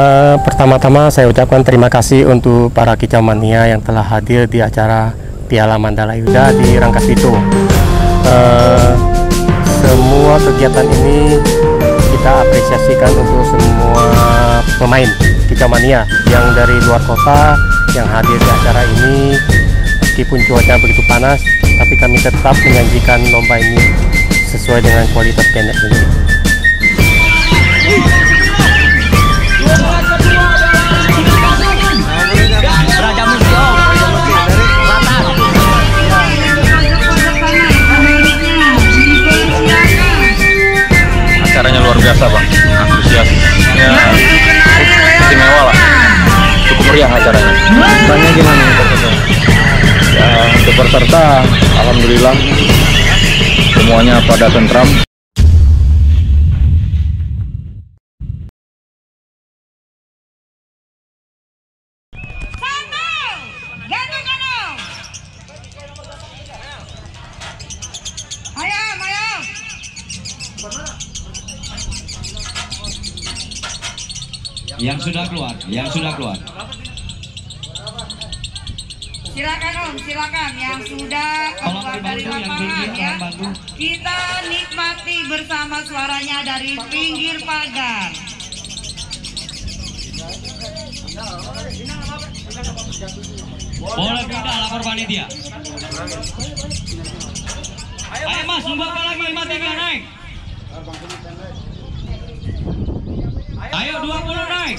Uh, pertama-tama saya ucapkan terima kasih untuk para kicau mania yang telah hadir di acara Piala Mandala Yuda di Rangkas Bitung. Uh, semua kegiatan ini kita apresiasikan untuk semua pemain kicau mania yang dari luar kota yang hadir di acara ini. Meskipun cuaca begitu panas, tapi kami tetap menyajikan lomba ini sesuai dengan kualitas pendek ini. Acaranya. Banyak gimana? Ya untuk peserta alhamdulillah semuanya pada tentram. Yang sudah keluar, yang sudah keluar. Silakan Om, silakan yang sudah keluar dari lapangan ya. Kita nikmati bersama suaranya dari pinggir pagar. Boleh pindah lapor panitia. Ayo mas, nunggu apa lagi? Mati naik. Ayo 20 naik.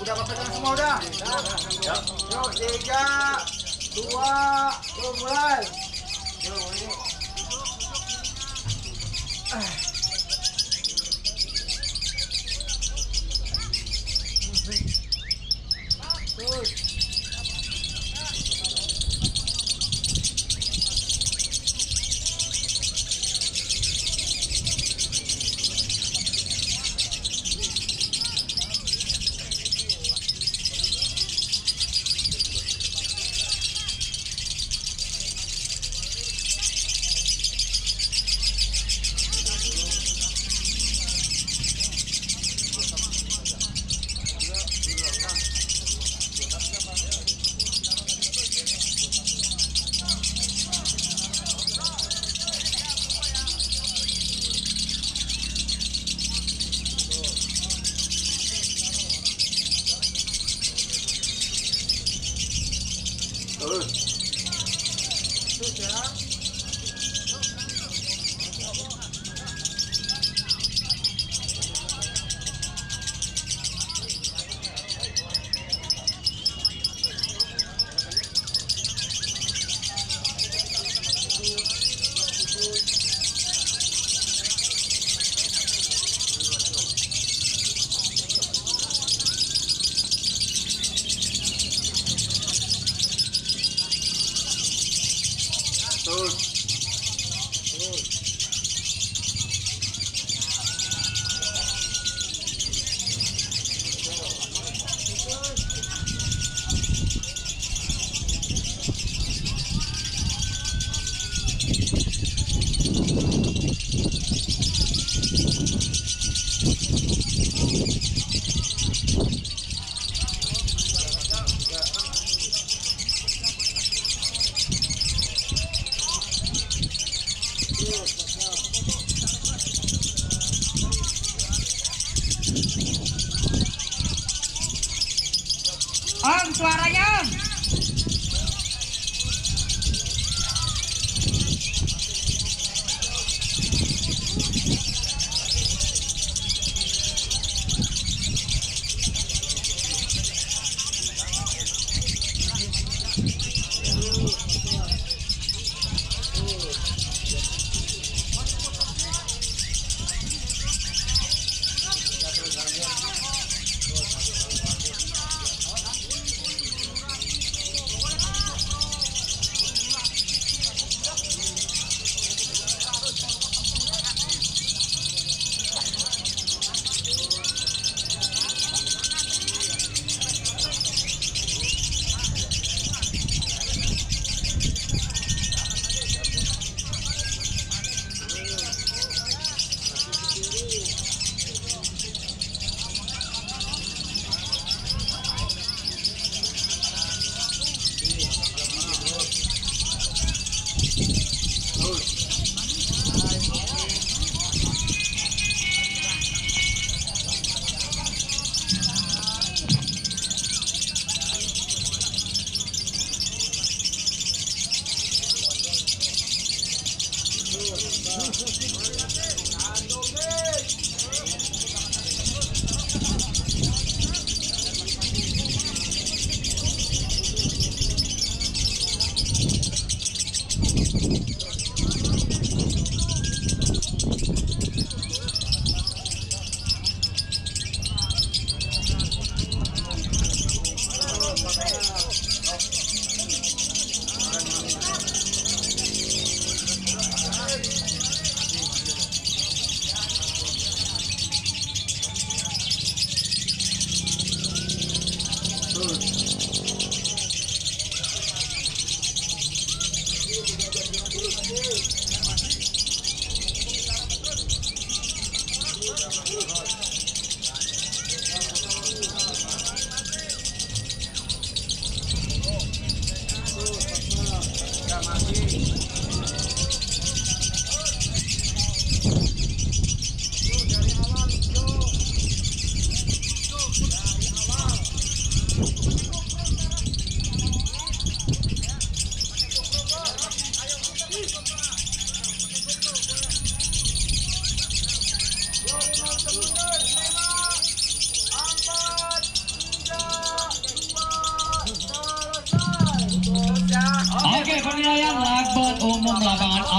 udah pegang semua udah? Yuk tiga dua mulai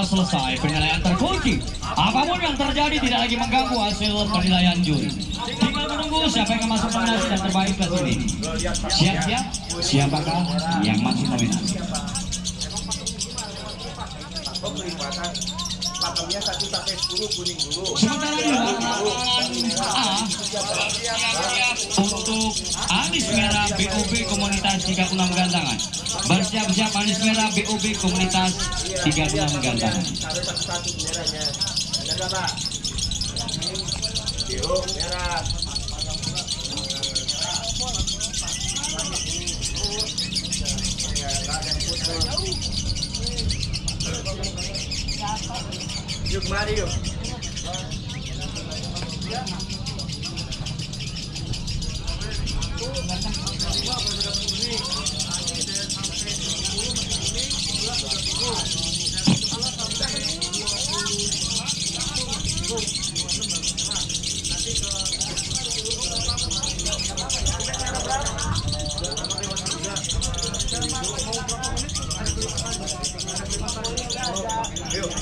A selesai. Penilaian terkunci. Apa pun yang terjadi tidak lagi mengganggu hasil penilaian juri. Tinggal menunggu siapa yang masuk nominasi dan terbaik ke sini. Siap-siap, siapakah yang masuk nominasi? Pakemnya 1 sampai 10 kuning dulu. Untuk Anis Merah BOB Komunitas 36 Gantangan. Bersiap-siap Anis Merah BOB Komunitas 36 Gantangan. Taruh satu-satu benderanya. Yuk, mari yuk.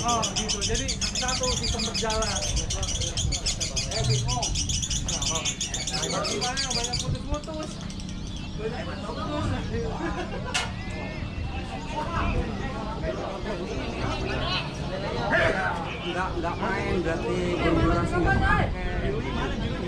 Oh, gitu. Jadi satu sistem berjalan. Eh, bingung. Gimana? Banyak putus-putus. Banyak putus. Enggak, enggak main berarti jam durasi enggak pakai.